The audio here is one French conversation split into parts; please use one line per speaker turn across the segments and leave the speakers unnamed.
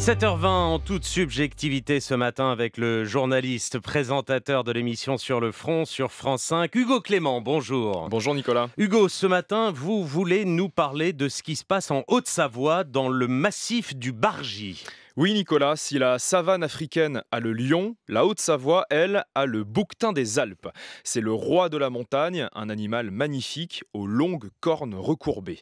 7h20 en toute subjectivité ce matin avec le journaliste présentateur de l'émission Sur le front sur France 5, Hugo Clément. Bonjour.
Bonjour Nicolas.
Hugo, ce matin, vous voulez nous parler de ce qui se passe en Haute-Savoie dans le massif du Bargy.
Oui Nicolas, si la savane africaine a le lion, la Haute-Savoie, elle, a le bouquetin des Alpes. C'est le roi de la montagne, un animal magnifique aux longues cornes recourbées.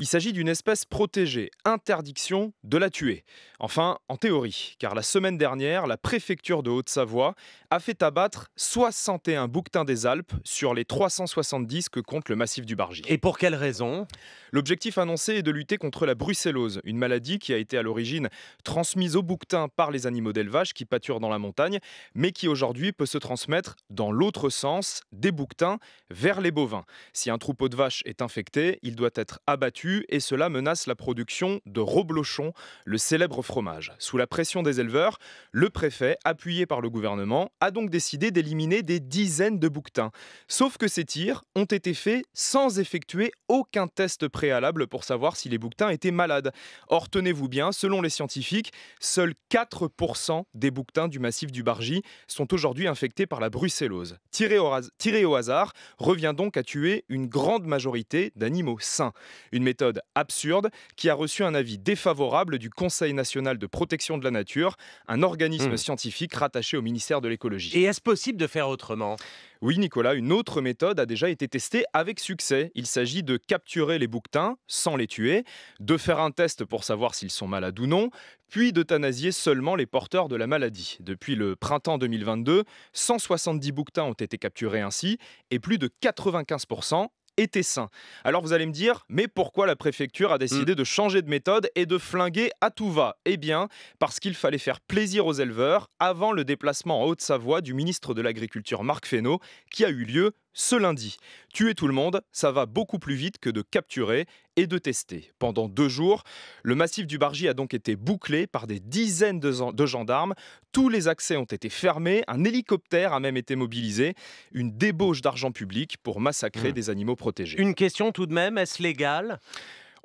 Il s'agit d'une espèce protégée, interdiction de la tuer. Enfin, en théorie, car la semaine dernière, la préfecture de Haute-Savoie a fait abattre 61 bouquetins des Alpes sur les 370 que compte le massif du Bargy.
Et pour quelle raison?
L'objectif annoncé est de lutter contre la brucellose, une maladie qui a été à l'origine transmise au bouquetin par les animaux d'élevage qui pâturent dans la montagne, mais qui aujourd'hui peut se transmettre dans l'autre sens, des bouquetins vers les bovins. Si un troupeau de vaches est infecté, il doit être abattu et cela menace la production de reblochon, le célèbre fromage. Sous la pression des éleveurs, le préfet, appuyé par le gouvernement, a donc décidé d'éliminer des dizaines de bouquetins. Sauf que ces tirs ont été faits sans effectuer aucun test préalable pour savoir si les bouquetins étaient malades. Or, tenez-vous bien, selon les scientifiques, seuls 4% des bouquetins du massif du Bargy sont aujourd'hui infectés par la brucellose. Tirer au, tirer au hasard revient donc à tuer une grande majorité d'animaux sains. Une méthode absurde qui a reçu un avis défavorable du Conseil national de protection de la nature, un organisme
Hmm.
scientifique rattaché au ministère de l'écologie.
Et est-ce possible de faire autrement?
Oui, Nicolas, une autre méthode a déjà été testée avec succès. Il s'agit de capturer les bouquetins sans les tuer, de faire un test pour savoir s'ils sont malades ou non, puis d'euthanasier seulement les porteurs de la maladie. Depuis le printemps 2022, 170 bouquetins ont été capturés ainsi, et plus de 95% étaient sains. Alors vous allez me dire, mais pourquoi la préfecture a décidé de changer de méthode et de flinguer à tout va? Eh bien, parce qu'il fallait faire plaisir aux éleveurs avant le déplacement en Haute-Savoie du ministre de l'Agriculture Marc Fesneau, qui a eu lieu ce lundi. Tuer tout le monde, ça va beaucoup plus vite que de capturer et de tester. Pendant deux jours, le massif du Bargy a donc été bouclé par des dizaines de, gen- de gendarmes. Tous les accès ont été fermés, un hélicoptère a même été mobilisé, une débauche d'argent public pour massacrer
Mmh.
des animaux protégés.
Une question tout de même, est-ce légal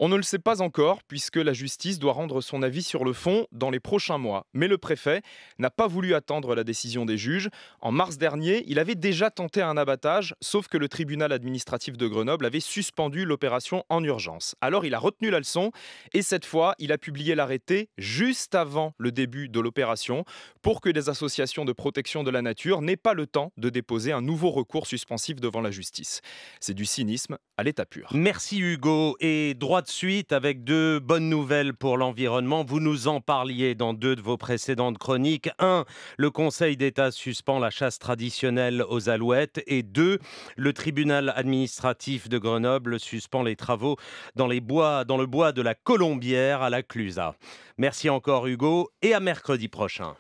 On ne le sait pas encore puisque la justice doit rendre son avis sur le fond dans les prochains mois. Mais le préfet n'a pas voulu attendre la décision des juges. En mars dernier, il avait déjà tenté un abattage, sauf que le tribunal administratif de Grenoble avait suspendu l'opération en urgence. Alors il a retenu la leçon et cette fois, il a publié l'arrêté juste avant le début de l'opération pour que des associations de protection de la nature n'aient pas le temps de déposer un nouveau recours suspensif devant la justice. C'est du cynisme à l'état pur.
Merci Hugo. Suite avec deux bonnes nouvelles pour l'environnement. Vous nous en parliez dans deux de vos précédentes chroniques. Un, le Conseil d'État suspend la chasse traditionnelle aux alouettes. Et deux, le tribunal administratif de Grenoble suspend les travaux dans, les bois, dans le bois de la Colombière à la Clusaz. Merci encore Hugo et à mercredi prochain.